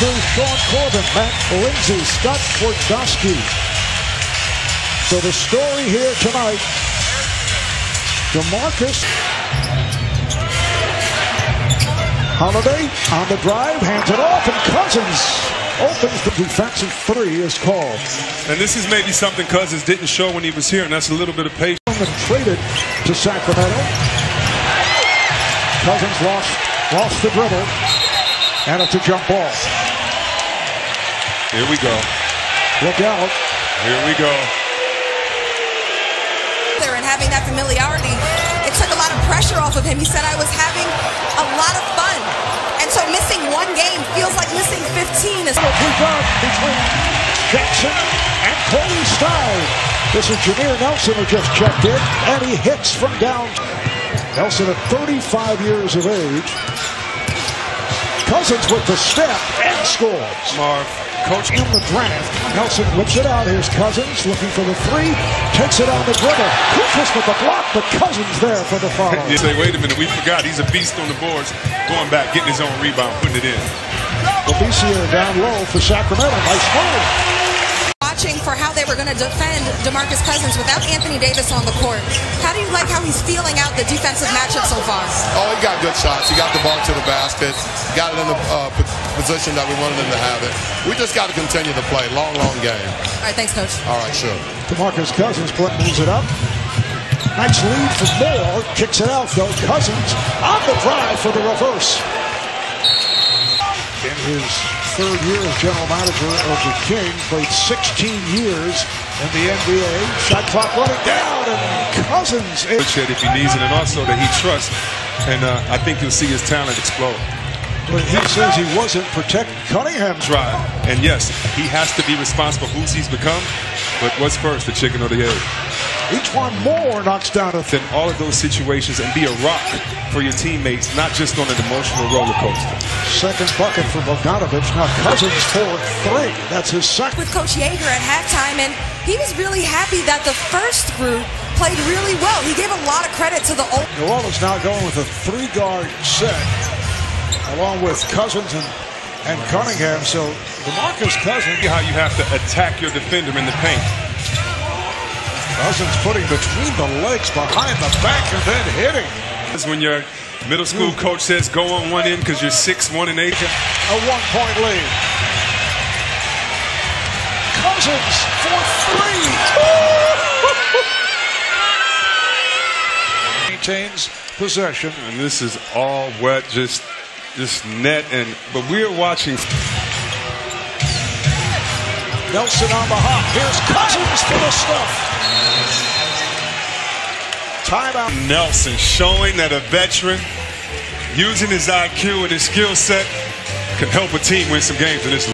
crew, Sean Corbin, Matt Lindsay, Scott Twardowski. So the story here tonight, DeMarcus Holiday on the drive, hands it off, and Cousins opens the defensive three is called. And this is maybe something Cousins didn't show when he was here, and that's a little bit of patience. And traded to Sacramento. Cousins lost, lost the dribble, and it's a jump ball. Here we go. Look out. Here we go. There and having that familiarity, it took a lot of pressure off of him. He said I was having a lot of fun. And so missing one game feels like missing 15 is between Jackson and Cody Stein. This is Jameer Nelson who just checked in, and he hits from down. Nelson at 35 years of age. Cousins with the step and scores. Marv, coach In the draft, Nelson whips it out. Here's Cousins looking for the three. Takes it on the dribble. Koufos with the block, but Cousins there for the follow. You say, wait a minute, we forgot. He's a beast on the boards. Going back, getting his own rebound, putting it in. Felicio down low for Sacramento. Nice move. watching for how they were going to defend DeMarcus Cousins without Anthony Davis on the court. How do you like how he's feeling out the defensive matchup so far? Oh, he got good shots. He got the ball to the basket. Got it in the uh, position that we wanted him to have it. We just got to continue to play. Long, long game. All right, thanks, Coach. All right, sure. DeMarcus Cousins put- moves it up. Nice lead for Moore. Kicks it out though. Cousins on the drive for the reverse. In his third year as general manager of the Kings, played 16 years in the NBA. Shot clock running down, and Cousins. is- if he needs it, and also that he trusts. And uh, I think you'll see his talent explode. When he says he wasn't protecting Cunningham's Drive. And yes, he has to be responsible for who he's become. But what's first, the chicken or the egg? Each one more knocks down a In all of those situations and be a rock for your teammates, not just on an emotional roller coaster. second bucket for Bogdanovich. Now Cousins for three. That's his second. With Coach Yeager at halftime, and he was really happy that the first group played really well. He gave a lot of credit to the old. New Orleans now going with a three-guard set, along with Cousins and, and Cunningham. So DeMarcus Cousins, See how you have to attack your defender in the paint. Cousins putting between the legs, behind the back, and then hitting. That's when your middle school coach says go on one end because you're six, one, and eight. A one-point lead. Cousins for three. Maintains possession. And this is all wet, just just net and but we're watching Nelson on the hop. Here's Cousins for the stuff. Timeout. Nelson showing that a veteran using his IQ and his skill set can help a team win some games in this